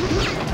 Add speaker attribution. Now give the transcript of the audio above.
Speaker 1: Woo!